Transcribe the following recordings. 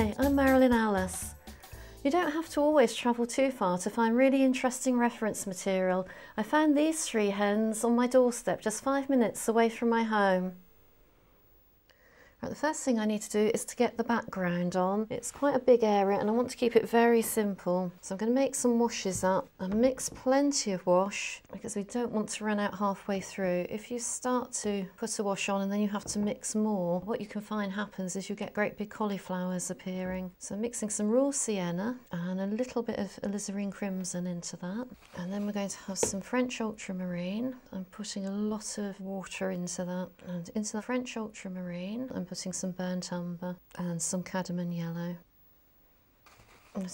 Hi, I'm Marilyn Allis. You don't have to always travel too far to find really interesting reference material. I found these three hens on my doorstep just five minutes away from my home. Right, the first thing I need to do is to get the background on. It's quite a big area and I want to keep it very simple. So I'm going to make some washes up and mix plenty of wash because we don't want to run out halfway through. If you start to put a wash on and then you have to mix more, what you can find happens is you get great big cauliflowers appearing. So I'm mixing some raw sienna and a little bit of alizarin crimson into that. And then we're going to have some French ultramarine. I'm putting a lot of water into that. And into the French ultramarine, I'm putting some burnt umber and some cadmium yellow.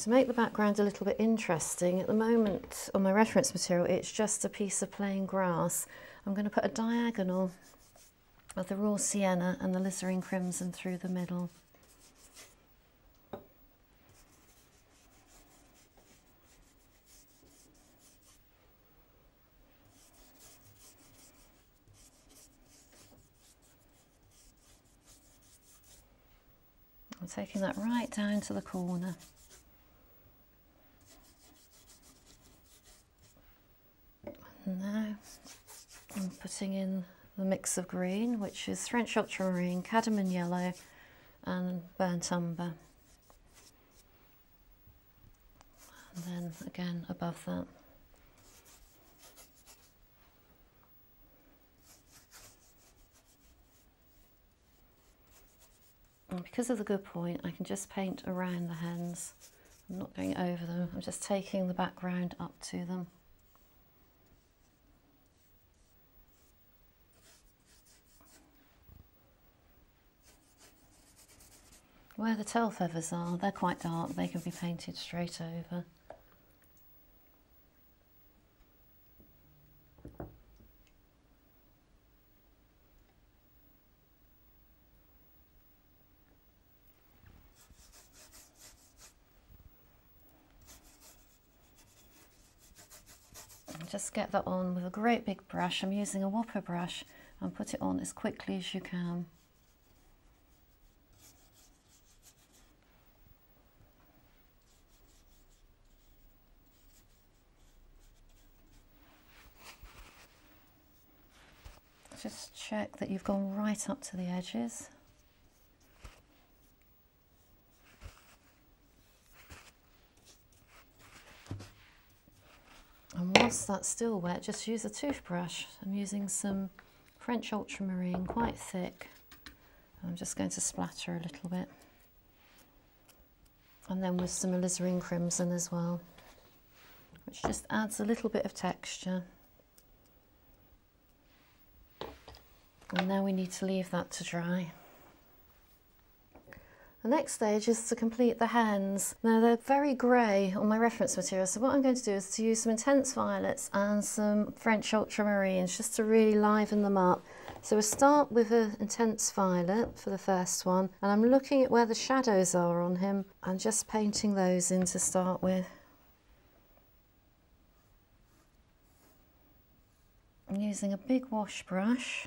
To make the background a little bit interesting, at the moment on my reference material it's just a piece of plain grass. I'm going to put a diagonal of the raw sienna and the alizarin crimson through the middle. I'm taking that right down to the corner. And now I'm putting in the mix of green, which is French ultramarine, cadmium yellow and burnt umber. And then again above that. And because of the good point, I can just paint around the hens. I'm not going over them, I'm just taking the background up to them. Where the tail feathers are, they're quite dark, they can be painted straight over. Just get that on with a great big brush. I'm using a whopper brush and put it on as quickly as you can. Just check that you've gone right up to the edges. And whilst that's still wet, just use a toothbrush. I'm using some French ultramarine, quite thick. I'm just going to splatter a little bit. And then with some alizarin crimson as well, which just adds a little bit of texture. And now we need to leave that to dry. The next stage is to complete the hands. Now they're very grey on my reference material, so what I'm going to do is to use some intense violets and some French ultramarines just to really liven them up. So we'll start with an intense violet for the first one, and I'm looking at where the shadows are on him and just painting those in to start with. I'm using a big wash brush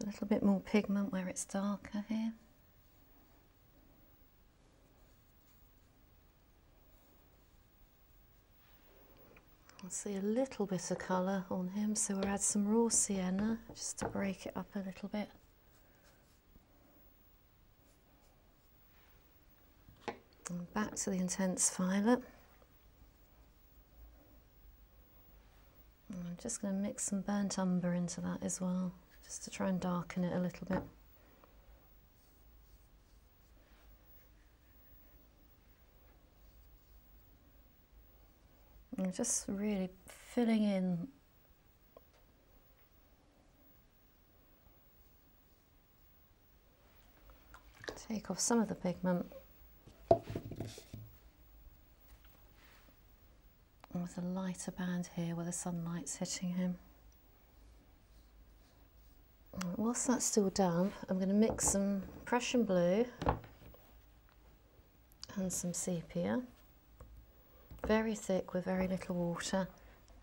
a little bit more pigment where it's darker here. I see a little bit of colour on him, so we'll add some raw sienna just to break it up a little bit. And back to the intense violet. I'm just going to mix some burnt umber into that as well just to try and darken it a little bit. And just really filling in take off some of the pigment with a lighter band here where the sunlight's hitting him. Whilst that's still damp, I'm going to mix some Prussian blue and some sepia. Very thick with very little water.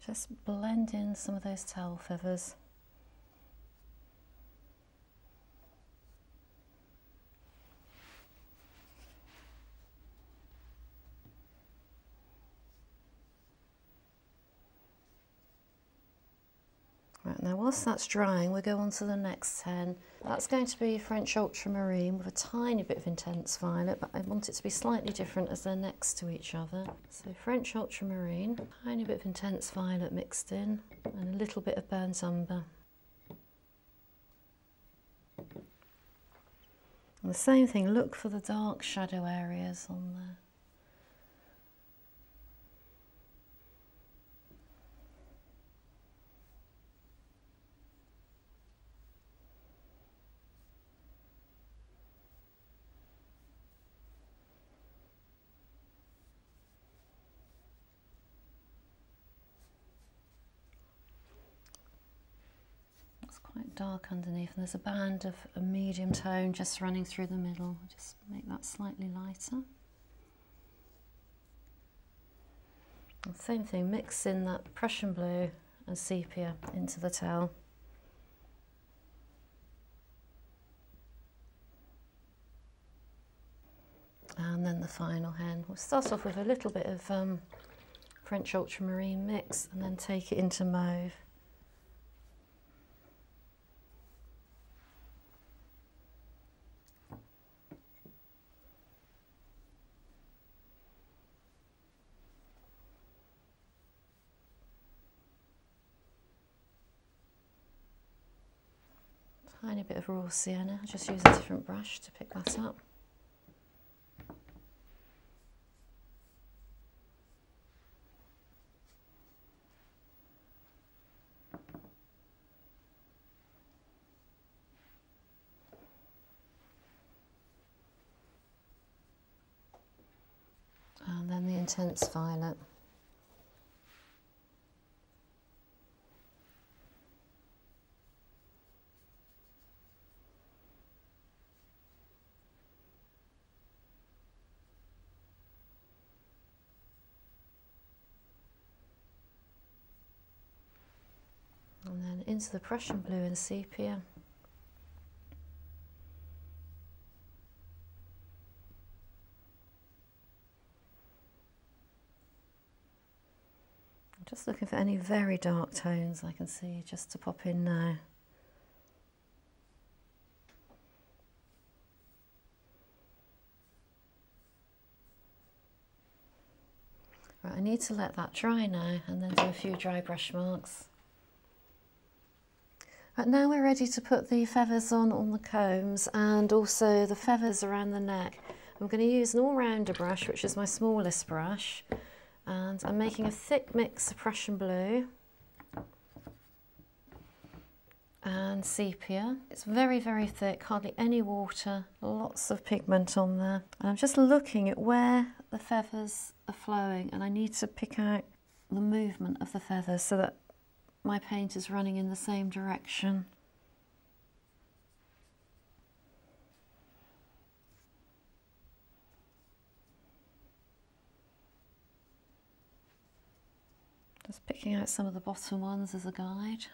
Just blend in some of those tail feathers. Whilst that's drying, we'll go on to the next 10. That's going to be French ultramarine with a tiny bit of intense violet, but I want it to be slightly different as they're next to each other. So French ultramarine, tiny bit of intense violet mixed in, and a little bit of burnt umber. And the same thing, look for the dark shadow areas on there. Quite dark underneath and there's a band of a medium tone just running through the middle. Just make that slightly lighter. And same thing, mix in that Prussian blue and sepia into the tail. And then the final hen. We'll start off with a little bit of um, French ultramarine mix and then take it into mauve. Tiny bit of raw sienna, I'll just use a different brush to pick that up. And then the intense violet. and then into the Prussian blue and sepia. I'm just looking for any very dark tones I can see just to pop in now. Right, I need to let that dry now and then do a few dry brush marks. But now we're ready to put the feathers on on the combs and also the feathers around the neck. I'm going to use an all-rounder brush, which is my smallest brush, and I'm making a thick mix of Prussian blue and sepia. It's very, very thick, hardly any water, lots of pigment on there. And I'm just looking at where the feathers are flowing and I need to pick out the movement of the feathers so that my paint is running in the same direction. Just picking out some of the bottom ones as a guide.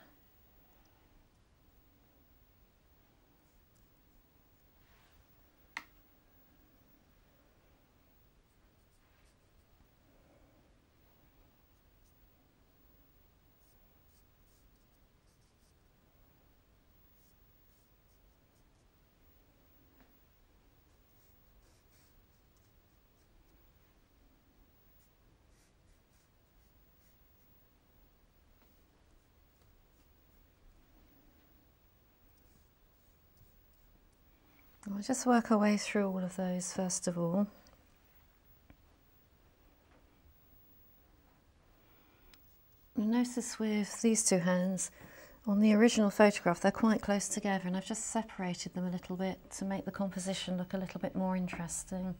We'll just work our way through all of those first of all. You'll notice with these two hands, on the original photograph they're quite close together and I've just separated them a little bit to make the composition look a little bit more interesting.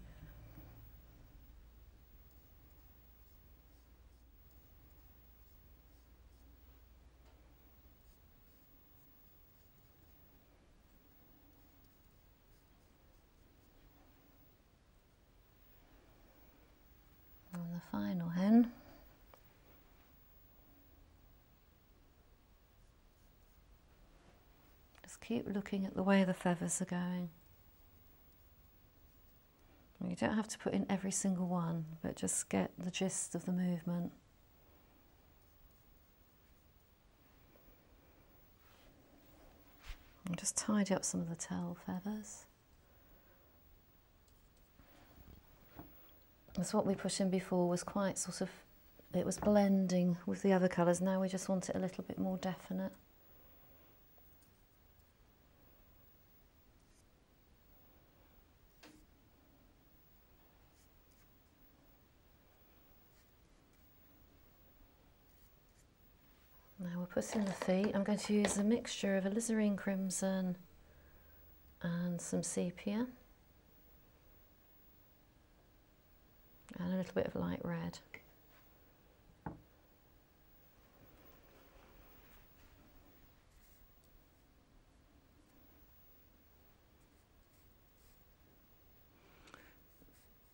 final hen. Just keep looking at the way the feathers are going. You don't have to put in every single one, but just get the gist of the movement. And just tidy up some of the tail feathers. That's what we put in before was quite sort of, it was blending with the other colours. Now we just want it a little bit more definite. Now we're putting the feet. I'm going to use a mixture of alizarin crimson and some sepia and a little bit of light red.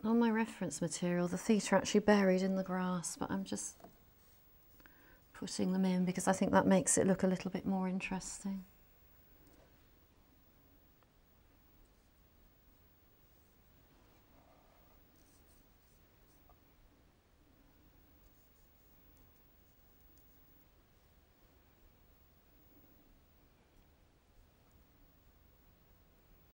On my reference material, the feet are actually buried in the grass, but I'm just putting them in because I think that makes it look a little bit more interesting.